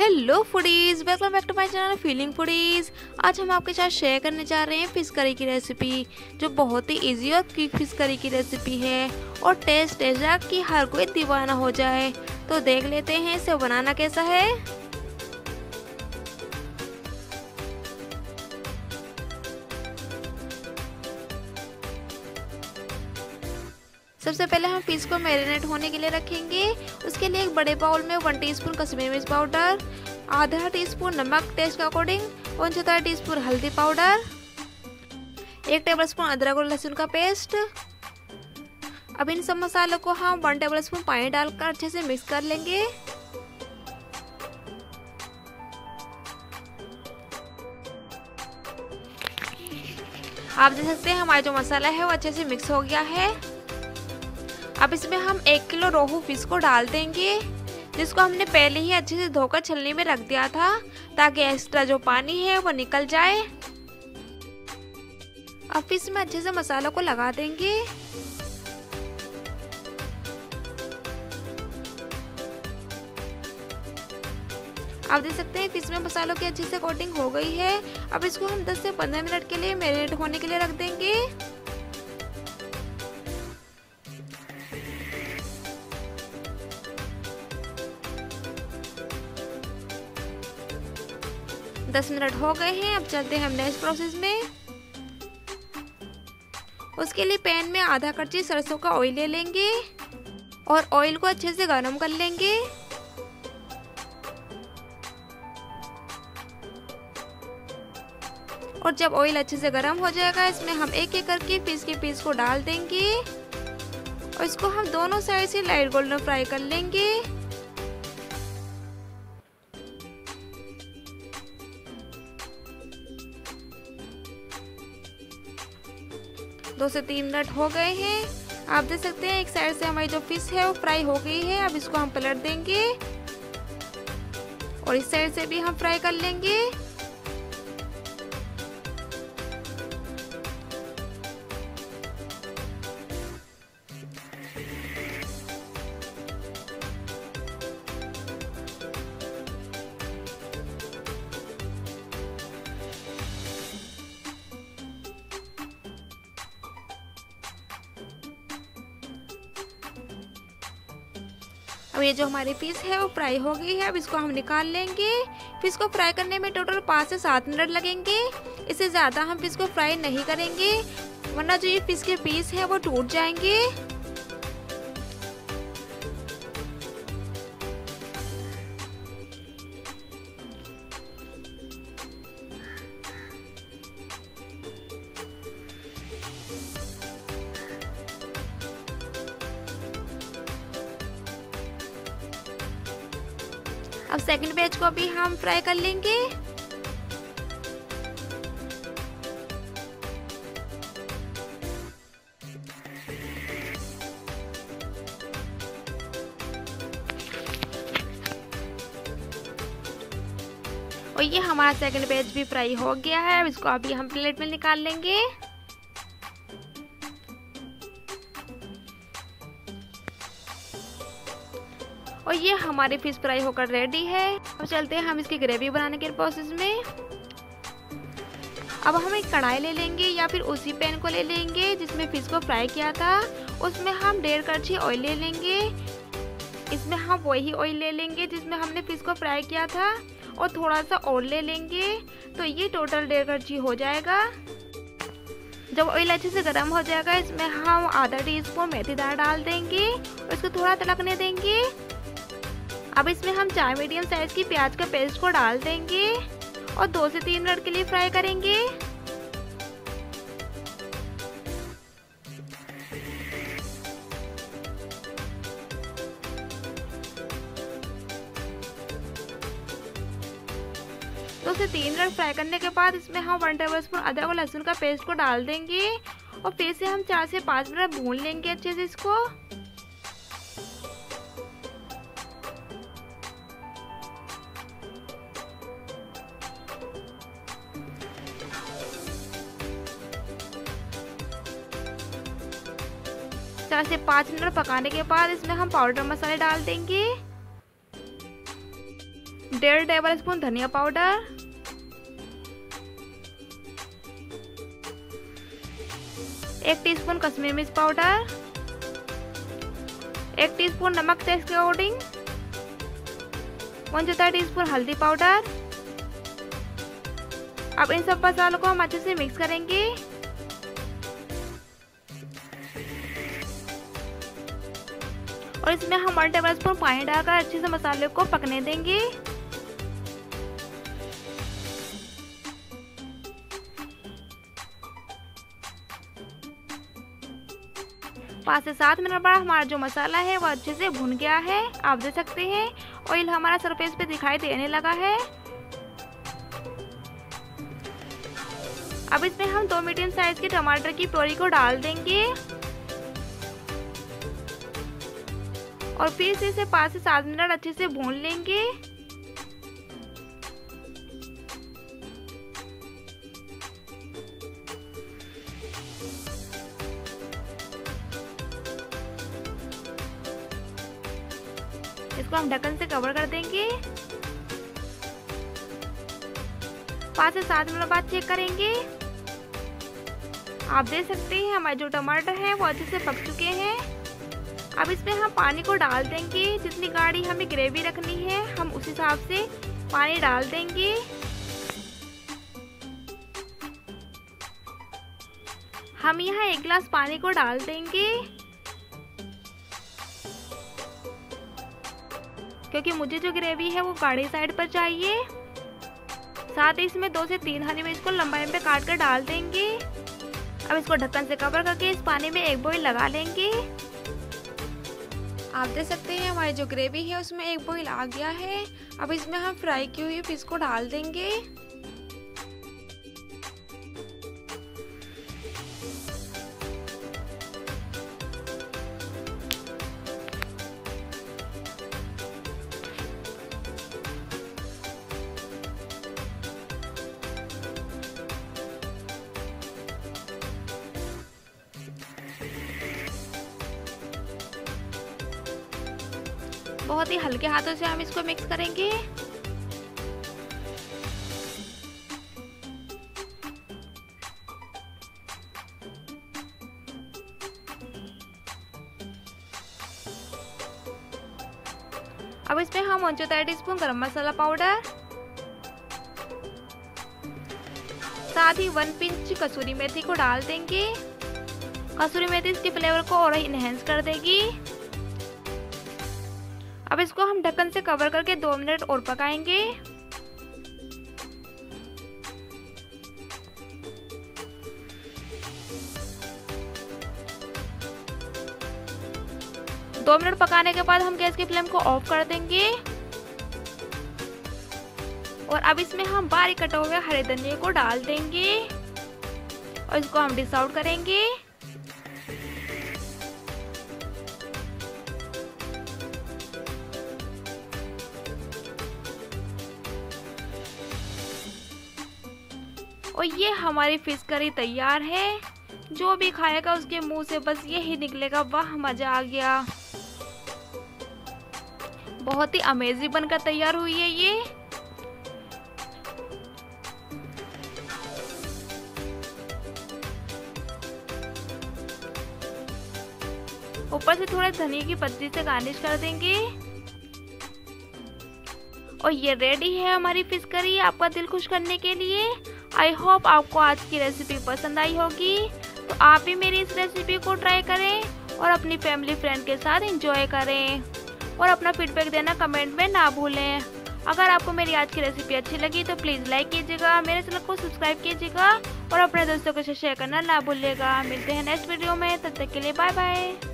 Hello foodies welcome back to my channel feeling foodies आज हम आपके साथ शेयर करने जा रहे हैं फ़िश करी की रेसिपी जो बहुत ही इजी और क्विक फ़िश करी की रेसिपी है। और टेस्ट ऐसा कि हर कोई दीवाना हो जाए। तो देख लेते हैं, इसे बनाना कैसा है। सबसे पहले हम फ़िश को मैरिनेट होने के लिए रखेंगे। उसके लिए एक बड़े बाउल में वन टीस्पून कश्मीरी मिर्च पाउडर, आधा टीस्पून नमक टेस्ट के अकॉर्डिंग वन चौथा टीस्पून हल्दी पाउडर, एक टेबल स्पून अदरक और लहसुन का पेस्ट अब इन सब मसालों को हम वन टेबल स्पून पानी डालकर अच्छे से मिक्स कर लेंगे। आप देख सकते हैं हमारा जो मसाला है वो अच्छे से मिक्स हो गया है। अब इसमें हम एक किलो रोहू फ़िश को डाल देंगे, जिसको हमने पहले ही अच्छे से धोकर छलनी में रख दिया था, ताकि एक्स्ट्रा जो पानी है वो निकल जाए। अब फ़िश में अच्छे से मसालों को लगा देंगे। आप देख सकते हैं फ़िश में मसालों की अच्छे से कोटिंग हो गई है। अब इसको हम 10 से 15 मिनट के लिए मैरिनेट होने के लिए रख देंगे। दस मिनट हो गए हैं, अब चलते हैं हम नेक्स्ट प्रोसेस में। उसके लिए पैन में आधा कच्ची सरसों का ऑयल ले लेंगे और ऑयल को अच्छे से गर्म कर लेंगे। और जब ऑयल अच्छे से गर्म हो जाएगा, इसमें हम एक एक करके पीस के पीस को डाल देंगे और इसको हम दोनों साइड से लाइट गोल्डन फ्राई कर लेंगे। दो से तीन मिनट हो गए हैं। आप देख सकते हैं, एक साइड से हमारी जो फ़िश है, वो फ्राई हो गई है। अब इसको हम पलट देंगे। और इस साइड से भी हम फ्राई कर लेंगे। अब ये जो हमारी पीस है वो फ्राई हो गई है। अब इसको हम निकाल लेंगे। फिर इसको फ्राई करने में टोटल पाँच से सात मिनट लगेंगे। इससे ज़्यादा हम फ़िश को फ्राई नहीं करेंगे। वरना जो ये फ़िश के पीस है वो टूट जाएँगे। अब सेकंड बैच को भी हम फ्राई कर लेंगे। और ये हमारा सेकंड बैच भी फ्राई हो गया है इसको अभी हम प्लेट में निकाल लेंगे। और ये हमारी फ़िश फ्राई होकर रेडी है। अब चलते हैं हम इसकी ग्रेवी बनाने के प्रोसेस में। अब हम एक कढ़ाई ले लेंगे या फिर उसी पैन को ले लेंगे जिसमें फ़िश को फ्राई किया था। उसमें हम डेढ़ कड़छी ऑयल ले लेंगे। इसमें हम वही ऑयल ले लेंगे जिसमें हमने फ़िश को फ्राई किया था। और थोड़ा सा और ले लेंगे। तो ये टोटल डेढ़ कड़छी हो जाएगा। जब ऑयल अच्छे से गर्म हो जाएगा, इसमें हम आधा टी स्पून मेथी दाल डाल देंगे। और इसको थोड़ा तलकने देंगे। अब इसमें हम चार मीडियम साइज़ की प्याज का पेस्ट को डाल देंगे और दो से तीन मिनट के लिए फ्राई करेंगे। दो से तीन मिनट फ्राई करने के बाद इसमें हम वन टेबल स्पून अदरक और लहसुन का पेस्ट को डाल देंगे और फिर से हम चार से पाँच मिनट भून लेंगे अच्छे से इसको। चार से पाँच मिनट पकाने के बाद इसमें हम पाउडर मसाले डाल देंगे। डेढ़ टेबल स्पून धनिया पाउडर एक टीस्पून कश्मीरी मिर्च पाउडर एक टीस्पून नमक टेस्ट के अकॉर्डिंग वन चौथा टीस्पून हल्दी पाउडर अब इन सब मसालों को हम अच्छे से मिक्स करेंगे। और इसमें हम वन टेबल स्पून पानी डालकर अच्छे से मसाले को पकने देंगे। पाँच से सात मिनट बाद हमारा जो मसाला है, वो अच्छे से भुन गया है। आप देख सकते हैं ऑयल हमारा सरफेस पे दिखाई देने लगा है। अब इसमें हम दो मीडियम साइज़ के टमाटर की प्योरी को डाल देंगे। और फिर से इसे पाँच से सात मिनट अच्छे से भून लेंगे। इसको हम ढक्कन से कवर कर देंगे। पाँच से सात मिनट बाद चेक करेंगे। आप देख सकते हैं हमारे जो टमाटर हैं वो अच्छे से पक चुके हैं। अब इसमें हम पानी को डाल देंगे। जितनी गाढ़ी हमें ग्रेवी रखनी है, हम उस हिसाब से पानी डाल देंगे। हम यहाँ एक गिलास पानी को डाल देंगे। क्योंकि मुझे जो ग्रेवी है, वो गाढ़ी साइड पर चाहिए। साथ ही इसमें दो से तीन हरी मिर्च को लंबाई में काट कर डाल देंगे। अब इसको ढक्कन से कवर करके इस पानी में एक बॉईल लगा लेंगे। आप देख सकते हैं, हमारी जो ग्रेवी है उसमें एक बॉइल आ गया है। अब इसमें हम फ्राई की हुई फ़िश को डाल देंगे। बहुत ही हल्के हाथों से हम इसको मिक्स करेंगे। अब इसमें हम वन चौथा टीस्पून गरम मसाला पाउडर साथ ही वन पिंच कसूरी मेथी को डाल देंगे। कसूरी मेथी इसके फ्लेवर को और इनहेंस कर देगी। अब इसको हम ढक्कन से कवर करके दो मिनट और पकाएँगे। दो मिनट पकाने के बाद हम गैस की फ्लेम को ऑफ़ कर देंगे। और अब इसमें हम बारीक कटे हुए हरे धनिया को डाल देंगे। और इसको हम डिश आउट करेंगे। और ये हमारी फ़िश करी तैयार है। जो भी खाएगा उसके मुँह से बस यही निकलेगा, वाह, मज़ा आ गया। बहुत ही अमेजिंग बनकर तैयार हुई है ये। ऊपर से थोड़े धनिया की पत्ती से गार्निश कर देंगे। और ये रेडी है हमारी फ़िश करी आपका दिल खुश करने के लिए। आई होप आपको आज की रेसिपी पसंद आई होगी। तो आप भी मेरी इस रेसिपी को ट्राई करें और अपनी फैमिली फ्रेंड के साथ इंजॉय करें। और अपना फीडबैक देना कमेंट में ना भूलें। अगर आपको मेरी आज की रेसिपी अच्छी लगी तो प्लीज़ लाइक कीजिएगा, मेरे चैनल को सब्सक्राइब कीजिएगा और अपने दोस्तों के साथ शेयर करना ना भूलिएगा। मिलते हैं नेक्स्ट वीडियो में, तब तक के लिए बाय बाय